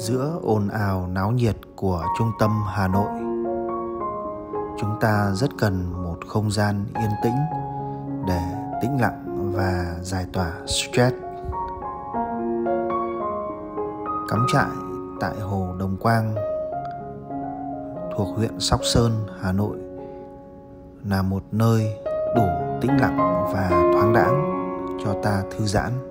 giữa ồn ào náo nhiệt của trung tâm hà nội. Chúng ta rất cần một không gian yên tĩnh để tĩnh lặng và giải tỏa stress. Cắm trại tại hồ đồng quang, thuộc huyện sóc sơn, hà nội, là một nơi đủ tĩnh lặng và thoáng đãng cho ta thư giãn.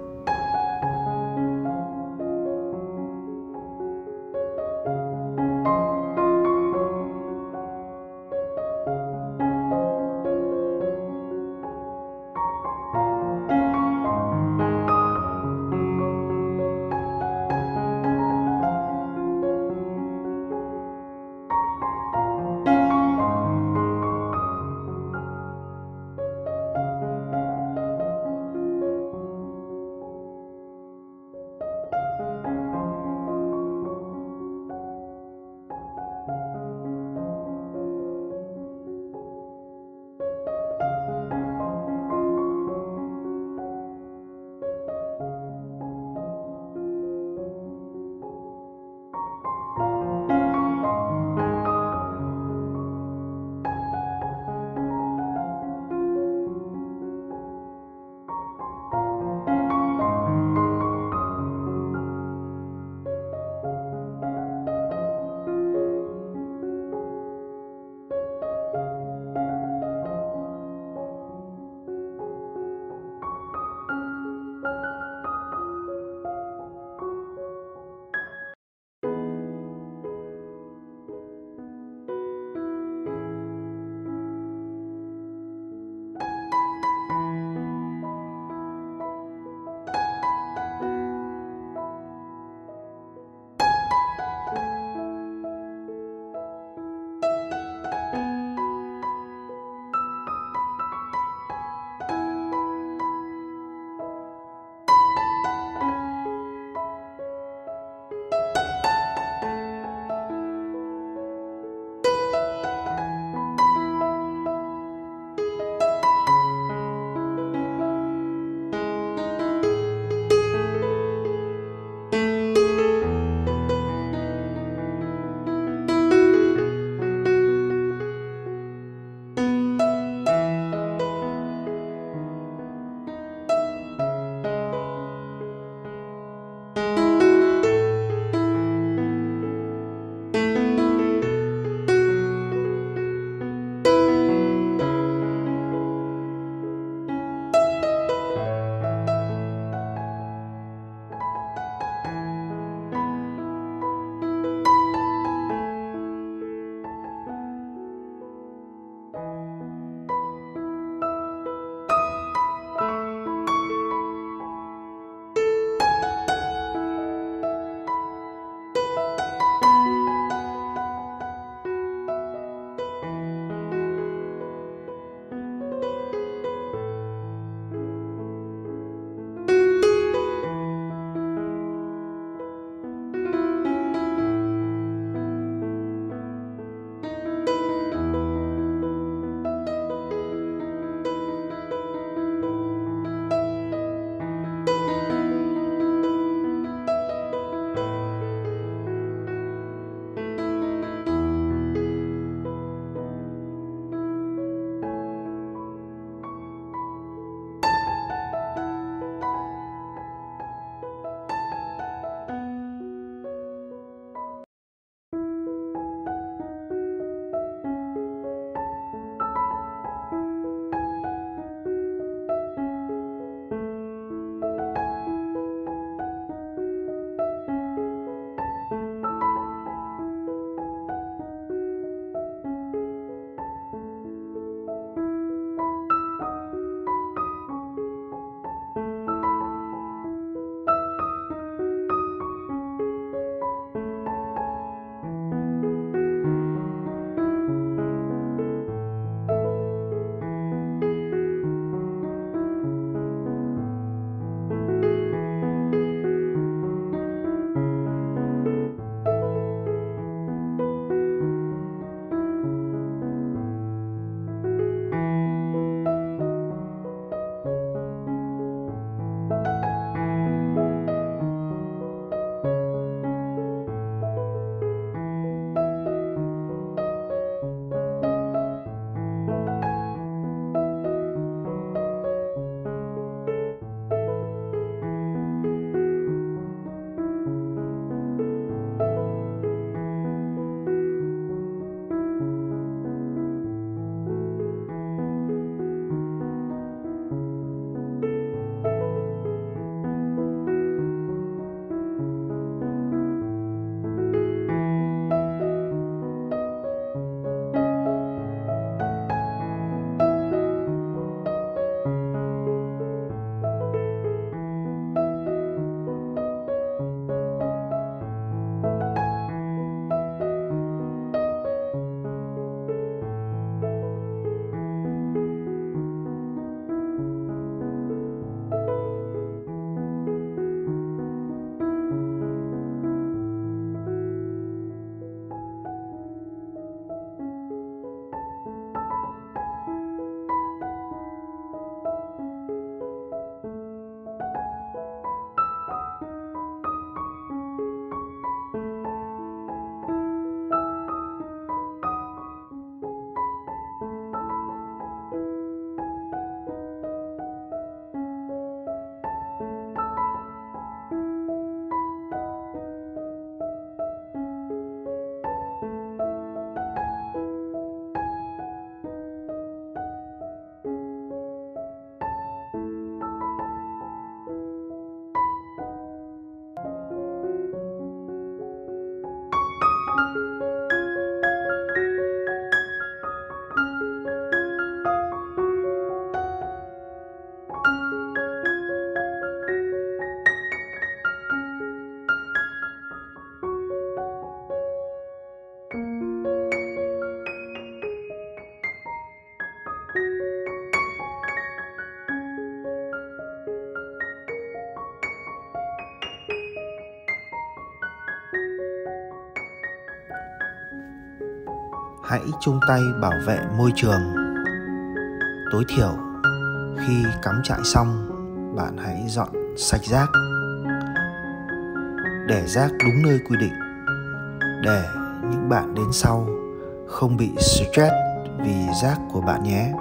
Hãy chung tay bảo vệ môi trường. Tối thiểu, khi cắm trại xong, bạn hãy dọn sạch rác. Để rác đúng nơi quy định. Để những bạn đến sau không bị stress vì rác của bạn nhé.